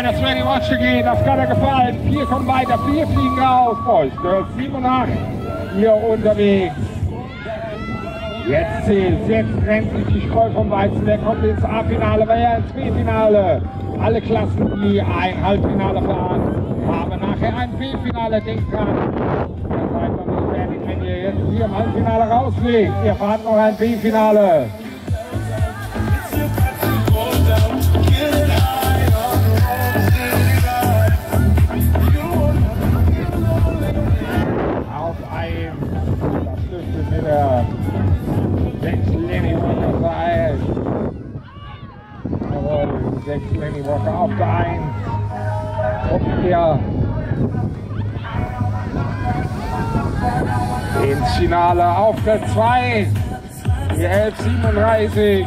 Das wäre die Rutsche gehen, das kann er gefallen. Vier kommen weiter, vier fliegen raus. Boah, ich gehört 7 und 8 hier unterwegs. Jetzt zählt, jetzt trennt sich die Spreu vom Weizen. Wer kommt ins A-Finale, wer ins B-Finale? Alle Klassen, die ein Halbfinale fahren, haben nachher ein B-Finale. Denkt dran, ihr seid noch nicht fertig, wenn ihr jetzt hier im Halbfinale rausfliegt. Ihr fahrt noch ein B-Finale. Auf ein, das dürfte mit der 6 Lenny Walker sein. Jawohl, 6 Lenny Walker auf der 1. Kommt der ins Finale auf der 2. Die 1137.